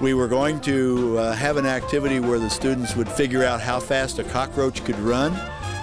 We were going to uh, have an activity where the students would figure out how fast a cockroach could run.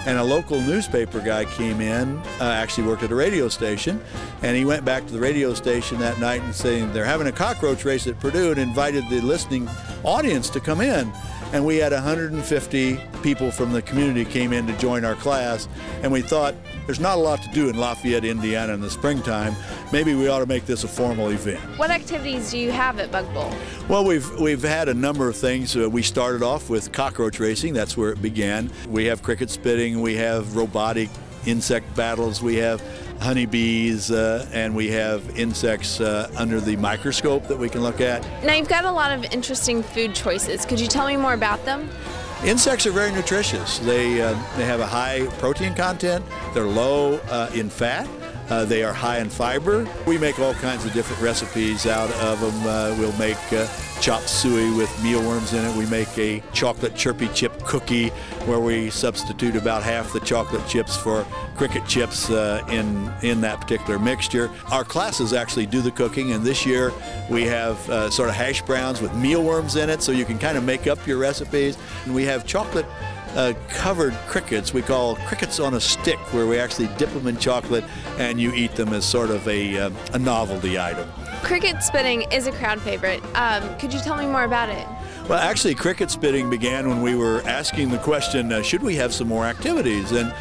And a local newspaper guy came in, uh, actually worked at a radio station, and he went back to the radio station that night and saying they're having a cockroach race at Purdue and invited the listening audience to come in and we had 150 people from the community came in to join our class and we thought there's not a lot to do in Lafayette, Indiana in the springtime. Maybe we ought to make this a formal event. What activities do you have at Bug Bowl? Well, we've we've had a number of things. Uh, we started off with cockroach racing. That's where it began. We have cricket spitting. We have robotic insect battles. We have honeybees, uh, and we have insects uh, under the microscope that we can look at. Now, you've got a lot of interesting food choices. Could you tell me more about them? Insects are very nutritious. They, uh, they have a high protein content, they're low uh, in fat. Uh, they are high in fiber. We make all kinds of different recipes out of them. Uh, we'll make uh, chop suey with mealworms in it. We make a chocolate chirpy chip cookie where we substitute about half the chocolate chips for cricket chips uh, in, in that particular mixture. Our classes actually do the cooking, and this year we have uh, sort of hash browns with mealworms in it, so you can kind of make up your recipes. And we have chocolate uh, covered crickets we call crickets on a stick where we actually dip them in chocolate and you eat them as sort of a, uh, a novelty item. Cricket spitting is a crowd favorite. Um, could you tell me more about it? Well, actually, cricket spitting began when we were asking the question, uh, should we have some more activities? And,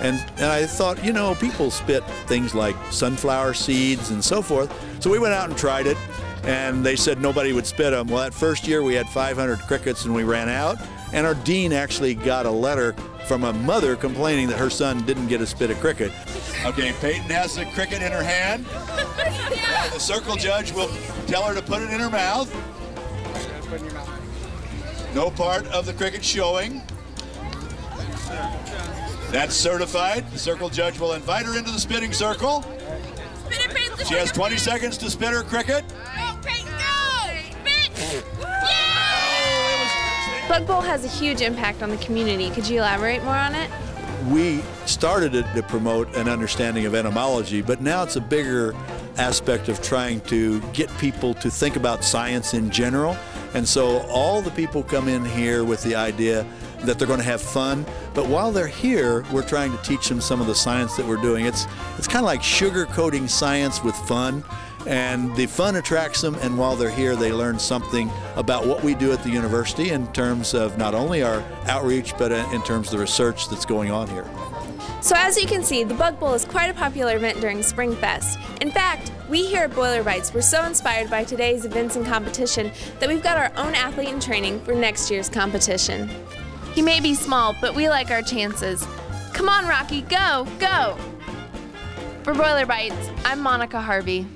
and, and I thought, you know, people spit things like sunflower seeds and so forth. So we went out and tried it, and they said nobody would spit them. Well, that first year we had 500 crickets and we ran out. And our dean actually got a letter from a mother complaining that her son didn't get a spit of cricket. Okay, Peyton has the cricket in her hand. The circle judge will tell her to put it in her mouth. No part of the cricket showing. That's certified. The circle judge will invite her into the spitting circle. She has 20 seconds to spit her cricket. Bug Bowl has a huge impact on the community. Could you elaborate more on it? We started it to promote an understanding of entomology, but now it's a bigger aspect of trying to get people to think about science in general. And so all the people come in here with the idea that they're going to have fun, but while they're here, we're trying to teach them some of the science that we're doing. It's it's kind of like sugarcoating science with fun and the fun attracts them and while they're here they learn something about what we do at the university in terms of not only our outreach but in terms of the research that's going on here. So as you can see, the Bug Bowl is quite a popular event during Spring Fest. In fact, we here at Boiler Bytes were so inspired by today's events and competition that we've got our own athlete in training for next year's competition. He may be small, but we like our chances. Come on, Rocky, go, go! For Boiler Bytes, I'm Monica Harvey.